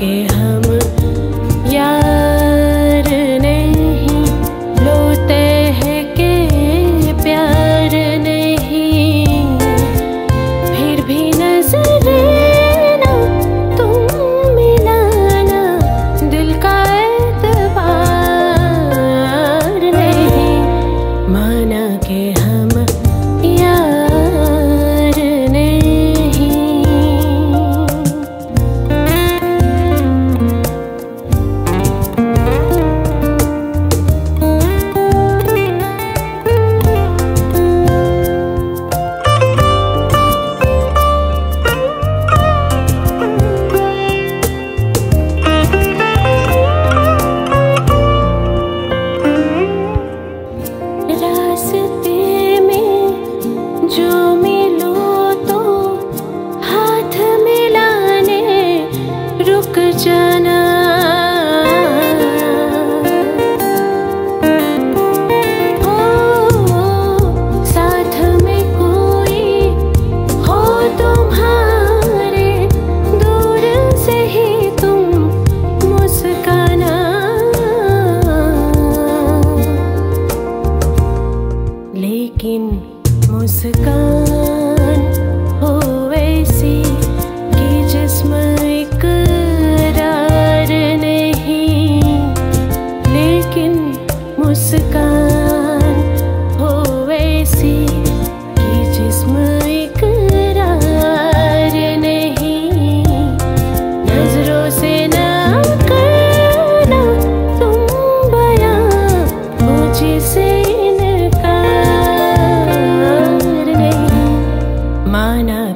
के हम मुस्कान।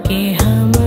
कि हम